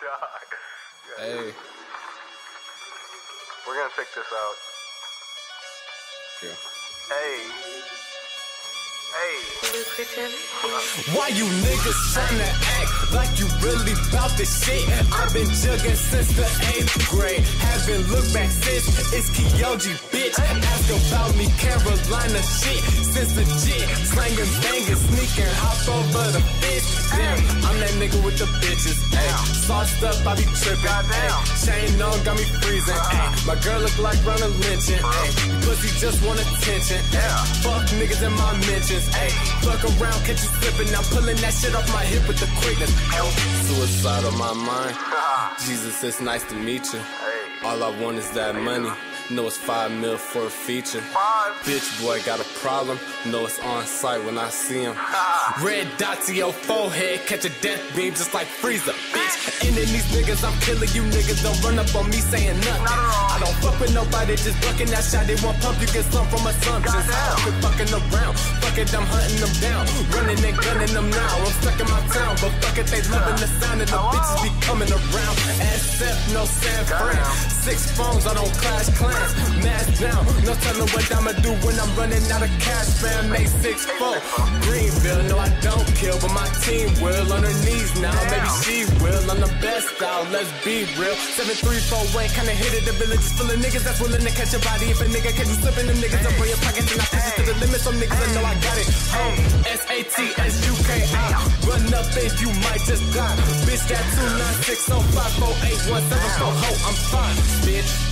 dog. Yeah. Hey. We're gonna take this out. Yeah. Hey. Hey. Why you niggas tryna act like you really bout this shit? I've been jugging since the 8th grade. Haven't looked back since it's Kyoji, bitch. Ask about me, Carolina shit. Since the jit, slanging, banging, sneaking, hop over the bitch. Damn, I'm that nigga with the bitches. Ayy, sauced up, I be tripping. Ayy, chain on, got me freezing. Ayy, my girl look like Ronald Lynching. Ayy, pussy just want attention. Ayy, fuck niggas in my mentions. Ayy, fuck around, catch you slipping. I'm pulling that shit off my hip with the quickness. Suicide on my mind. Jesus, it's nice to meet you. All I want is that money. Know it's five mil for a feature. Five. Bitch boy got a problem. Know it's on sight when I see him. Red dot to your forehead, catch a death beam just like Frieza, then these niggas, I'm killing you niggas. Don't run up on me saying nothing. I don't fuck with nobody, just bucking that shot. They want pump, you get some from assumptions. Goddamn. Quit fucking around. Fuck it, I'm hunting them down. Running and gunning them now. I'm stuck in my town, but fuck it, they loving the sound and the bitches be coming around. SF, no San Fran. Six phones, I don't clash clans. Mask down, no telling what I'ma do when I'm running out of cash. Fam, make six four. Greenville, no I don't kill, but my team will on her knees now. Best out. Let's be real. Seven three four way, kinda hit it. The village is full of niggas that's willing to catch a body. If a nigga catch you slipping, them niggas up on your pockets and I push it to the limit. Some niggas I know I got it. Home, S A T S U K I. Run up if you might just die. Bitch, that two nine six oh five four eight one seven four. Ho, I'm fine, bitch.